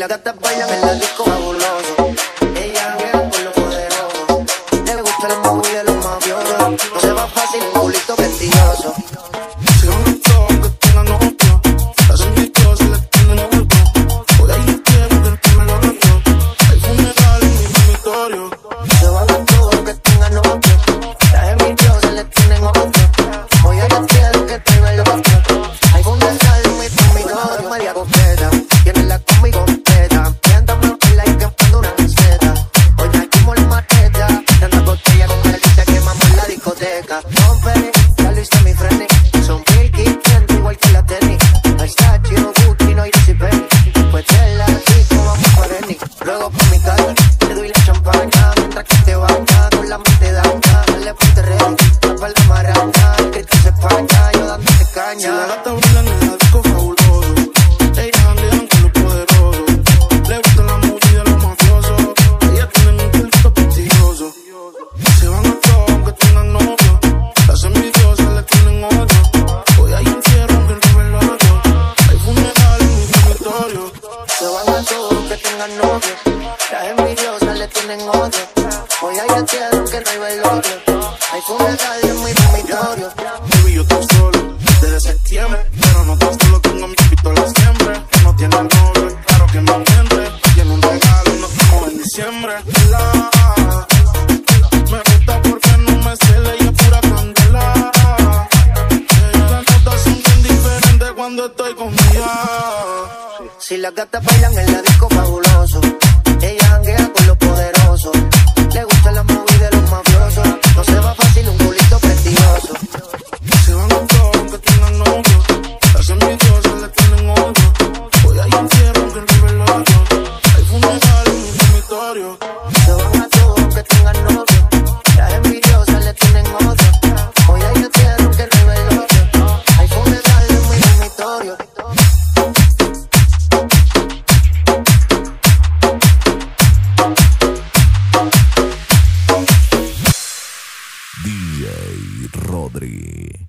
las gatas bailan en la disco fabuloso. Ella Baña, con la mente daña. Dale ponte ready, la maraña. El grito se españa, yo dándote Si la caña. gata bailan en la disco fabuloso. Ellas andan con los poderosos. Le gustan la movida los mafiosos. Ellas tienen un culito prestigioso. Se van a todo aunque tengan novio. Las envidiosas le tienen odio. Hoy hay entierro en el revelorio. Hay funeral en mi dormitorio. Se van a todos que tengan novio. Las envidiosas le tienen odio. Hoy hay entierro que no hay velorio. Hay funeral en mi dormitorio. Baby, yo estoy solo desde septiembre. Pero no tan solo tengo mi pistola siempre. Que no tiene novio, claro que me miente. Tiene un regalo, no estamos en diciembre. La, me gusta porque no me cela y es pura candela. Las notas son bien diferentes cuando estoy con ella. Si las gatas bailan en la Rodri.